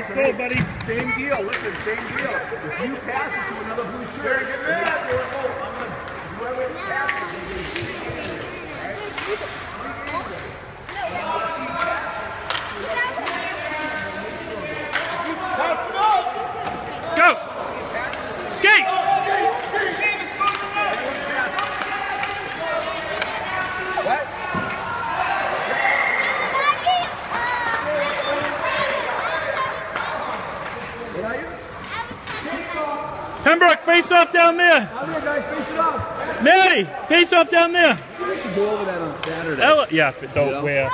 Nice goal, buddy. Same deal. Listen, same deal. If you pass it to another blue shirt, Pembroke, face off down there. Come here, guys. Face it up. Maddie, face off down there. We should go over that on Saturday. Ella, yeah, but don't know? where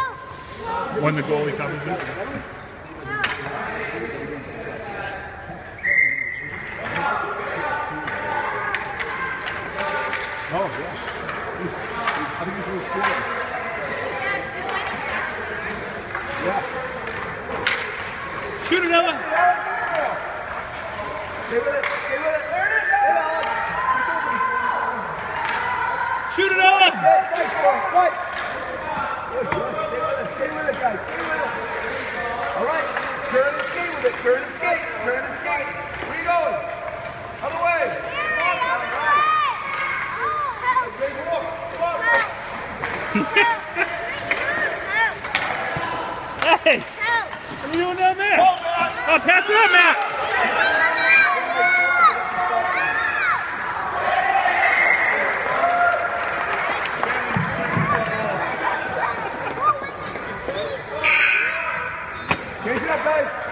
when the goalie comes in. Oh, yeah. I think it was. Yeah. Shoot it, Ella. Stay with it. Stay with it. There it is. Shoot it, Ella. Fight it. Fight. Good, good. Stay with it. Stay with it, guys. Stay with it. All right. Turn and skate with it. Turn and skate. Turn and skate. Where you going? Other way. Okay, come on. Come on. Hey, what are you doing down there? Oh, pass it up, Matt. Quem já fez?